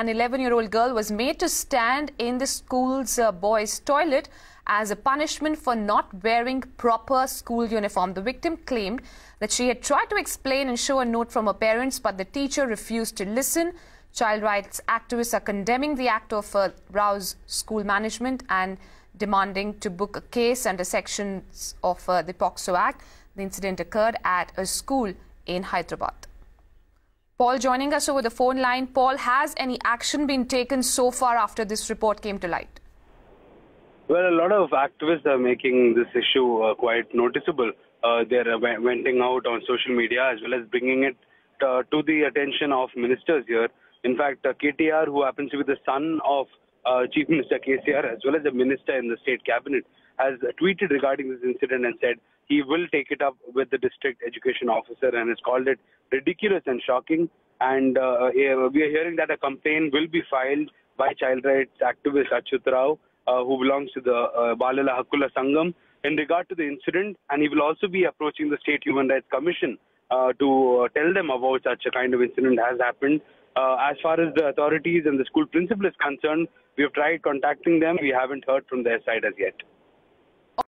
An 11-year-old girl was made to stand in the school's uh, boys' toilet as a punishment for not wearing proper school uniform. The victim claimed that she had tried to explain and show a note from her parents, but the teacher refused to listen. Child rights activists are condemning the act of uh, Rao's school management and demanding to book a case under sections of uh, the POCSO Act. The incident occurred at a school in Hyderabad. Paul joining us over the phone line. Paul, has any action been taken so far after this report came to light? Well, a lot of activists are making this issue uh, quite noticeable. Uh, they're venting out on social media as well as bringing it uh, to the attention of ministers here. In fact, uh, KTR, who happens to be the son of uh, Chief Minister KCR as well as a minister in the state cabinet, has tweeted regarding this incident and said he will take it up with the district education officer and has called it ridiculous and shocking. And uh, we are hearing that a complaint will be filed by child rights activist Achyut Rao, uh, who belongs to the uh, Balala Hakkula Sangam, in regard to the incident. And he will also be approaching the State Human Rights Commission uh, to uh, tell them about such a kind of incident has happened. Uh, as far as the authorities and the school principal is concerned, we have tried contacting them. We haven't heard from their side as yet.